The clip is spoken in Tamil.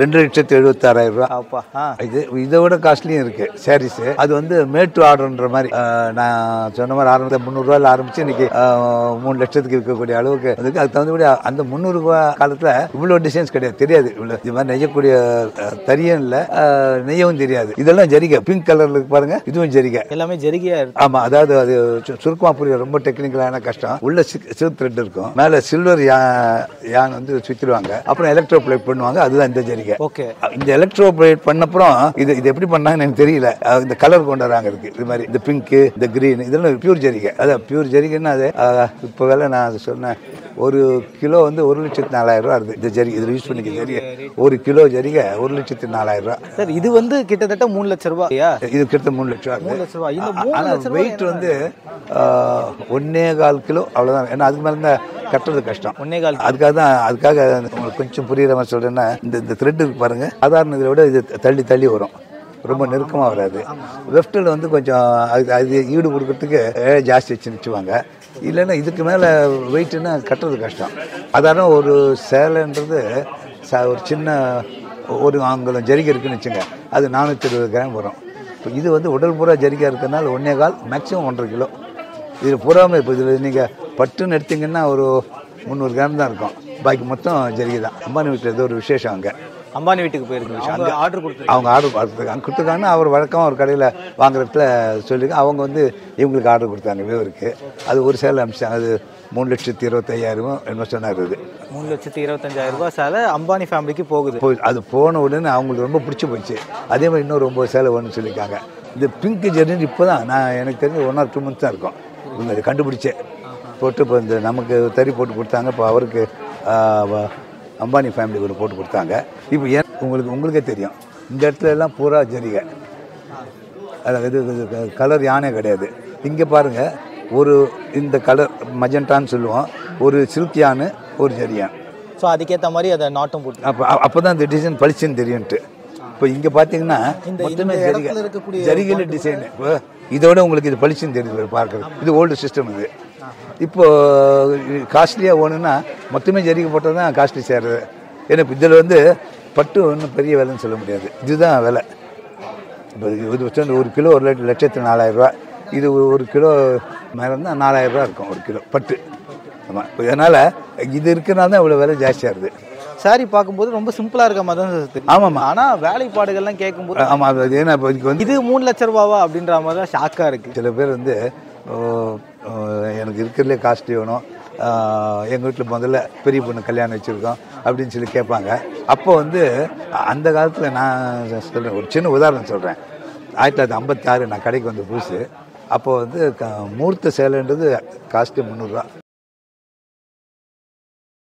ரெண்டு லட்சத்து எழுபத்தாறாயிரம் ரூபா. அப்பா இது இதை விட காஸ்ட்லியும் இருக்கு. சாரீஸ் அது வந்து மேட்டு ஆர்டர்ன்ற மாதிரி. நான் சொன்ன மாதிரி ஆரம்பித்த முந்நூறுரூவாயில் ஆரம்பிச்சு இன்னைக்கு மூணு லட்சத்துக்கு இருக்கக்கூடிய அளவுக்கு அதுக்கு அதுக்கு தகுந்தபடி அந்த முந்நூறு ரூபா காலத்தில் இவ்வளோ டிசைன்ஸ் கிடையாது. தெரியாது. இவ்வளோ இது மாதிரி நெய்யக்கூடிய அஹ், தறியும் இல்லை நெய்யவும் தெரியாது. இதெல்லாம் ஜரிகை. பிங்க் கலர்ல பாருங்க. இதுவும் ஜரிகை. எல்லாமே ஜெரிகையா இருக்கு. ஆமா அதாவது அது சு- சுருக்கமா புரிய ரொம்ப டெக்னிக்கலான கஷ்டம். உள்ள சில்க் த்ரெட் இருக்கும். மேல சில்வர் யான் வந்து சுத்திடுவாங்க. அப்புறம் எலக்ட்ரோ பிளேட் பண்ணுவாங்க. அதுதான் இந்த ஜரிகை. ஓகே இந்த எலக்ட்ரோ பிளேட் பண்ணப்புறம் இது இது எப்படி பண்ணாங்கன்னு எனக்கு தெரியல. இந்த கலர் கொண்டு வராங்க இருக்கு இது மாதிரி இந்த பிங்க் இந்த கிரீன் இதெல்லாம் பியூர் ஜரிகை. அதான் பியூர் ஜரிகைன்னா அது இப்போ வேலை நான் சொன்னேன். ஒரு கிலோ வந்து ஒரு லட்சத்து நாலாயிரம் ரூபா இருக்குது இந்த ஜரிகை இதில் யூஸ் பண்ணிக்க ஜரிகை ஒரு கிலோ ஜரிகை ஒரு லட்சத்து நாலாயிரம் ரூபா. சார் இது வந்து கிட்டத்தட்ட மூணு லட்சம் ரூபாயா இது கிட்ட மூணு லட்சம் ரூபாய் வெயிட் வந்து ஒன்னே கால் கிலோ அவ்வளவுதான். ஏன்னா அதுக்கு மேல கட்டுறது கஷ்டம். ஒன்னே கால் அதுக்காக தான் அதுக்காக உங்களுக்கு கொஞ்சம் புரியுற மாதிரி சொல்றேன்னா இந்த இந்த த்ரெட் இருக்கு பாருங்க. சாதாரண இதை விட இது தள்ளி தள்ளி வரும். ரொம்ப நெருக்கமாக வராது. வெஃப்டில் வந்து கொஞ்சம் அது அது ஈடு கொடுக்கறதுக்கு ஜாஸ்தி வச்சு நிச்சுவாங்க இல்லைன்னா இதுக்கு மேலே வெயிட்டுன்னா கட்டுறது கஷ்டம். சாதாரண ஒரு சேலைன்றது ச- ஒரு சின்ன ஒரு ஆங்குலம் ஜரிகை இருக்குன்னு வச்சுங்க. அது நானூற்றி இருபது கிராம் வரும். இப்போ இது வந்து உடல் பூரா ஜரிகை இருக்கிறதுனால ஒன்றே கால் மேக்ஸிமம் ஒன்றரை கிலோ. இது பூராமல் இப்போ இதில் நீங்கள் பட்டுன்னு எடுத்தீங்கன்னா ஒரு முந்நூறு கிராம் தான் இருக்கும். பாக்கி மொத்தம் ஜரிகை தான். அம்பானி வீட்டில் ஏதோ ஒரு விசேஷம் அங்கே. அம்பானி வீட்டுக்கு போயிருக்கு அங்க ஆர்டர் கொடுத்துருக்கீங்க. அவங்க ஆர்டர் கொடுத்துருக்காங்க. கொடுத்துருக்காங்கன்னா அவர் வழக்கமாக ஒரு கடையில் வாங்குறதுல சொல்லியிருக்காங்க. அவங்க வந்து இவங்களுக்கு ஆர்டர் கொடுத்தாங்க விவருக்கு. அது ஒரு சேலை அனுப்பிச்சாங்க அது மூணு லட்சத்தி இருபத்தையாயிரம் என்ன சொன்னார் இது மூணு லட்சத்தி இருபத்தஞ்சாயிரம் ரூபாய் சேலை அம்பானி ஃபேமிலிக்கு போகுது. போய் அது போன உடனே அவங்களுக்கு ரொம்ப பிடிச்சி போச்சு. அதே மாதிரி இன்னொரு ஒம்பது சேலை வேணும்னு சொல்லியிருக்காங்க. இந்த பிங்க் ஜெர்னி இப்போ தான் நான் எனக்கு தெரிஞ்சு ஒன் ஆர் டூ மந்த்ஸ் தான் இருக்கும். இவங்க அதை கண்டுபிடிச்சே. போட்டு இப்போ இந்த நமக்கு தறி போட்டு கொடுத்தாங்க. இப்போ அவருக்கு அம்பானி ஃபேமிலிக்கு ஒரு போட்டு கொடுத்தாங்க. இப்போ ஏன் உங்களுக்கு உங்களுக்கே தெரியும். இந்த இடத்துல எல்லாம் பூரா ஜரிகை. அதாவது இது கலர் யானை கிடையாது. இங்கே பாருங்கள் ஒரு இந்த கலர் மஜெண்டான்னு சொல்லுவோம். ஒரு சில்க் யானு ஒரு ஜரியான் ஸோ அதுக்கேற்ற மாதிரி அதை நாட்டம் போட்டு அப்போ அப்போ தான் இந்த டிசைன் பளிச்சுன்னு தெரியும்ட்டு இப்போ இங்கே பார்த்தீங்கன்னா இந்த இருக்கக்கூடிய ஜரிகையில் டிசைன் இப்போ இதோட உங்களுக்கு இது பளிச்சுன்னு தெரியுது பார்க்குறது. இது ஓல்டு சிஸ்டம் இது. இப்போ காஸ்ட்லியாக ஓணுன்னா மொத்தமே ஜரிகை போட்டால் தான் காஸ்ட்லி சேருது. ஏன்னா இதில் வந்து பட்டு ஒன்றும் பெரிய விலைன்னு சொல்ல முடியாது. இதுதான் விலை. இப்போ இது ஒரு கிலோ ஒரு லட்ச லட்சத்து நாலாயிரம் ரூபா. இது ஒரு- கிலோ மேலே இருந்தால் நாலாயிரம் ரூபா இருக்கும் ஒரு கிலோ பட்டு. ஆமாம் இப்போ இதனால் இது இருக்கிறனால தான் இவ்வளோ விலை ஜாஸ்தியாகுது சாரி பார்க்கும்போது ரொம்ப சிம்பிளா இருக்க மாதிரி தான் தெரியும் ஆமாம்மா. ஆனா வேலைப்பாடுகள்லாம் கேட்கும்போது ஆமாம் அது ஏன்னா இப்போ இதுக்கு வந்து இது மூணு லட்சம் ரூபாவா அப்படின்ற மாதிரி தான் ஷாக்கா இருக்கு. சில பேர் வந்து எனக்கு இருக்கிறதுலே காஸ்ட்லி வேணும். எங்கள் வீட்டில் முதல்ல பெரிய பொண்ணு கல்யாணம் வச்சுருக்கோம் அப்படின்னு சொல்லி கேட்பாங்க. அப்போ வந்து அந்த காலத்தில் நான் சொல்கிறேன் ஒரு சின்ன உதாரணம் சொல்கிறேன் ஆயிரத்தி தொள்ளாயிரத்தி ஐம்பத்தாறு நான் கடைக்கு வந்த புதுசு. அப்போ வந்து க மூர்த்த சேலைன்றது காஸ்ட்டு முந்நூறுரூவா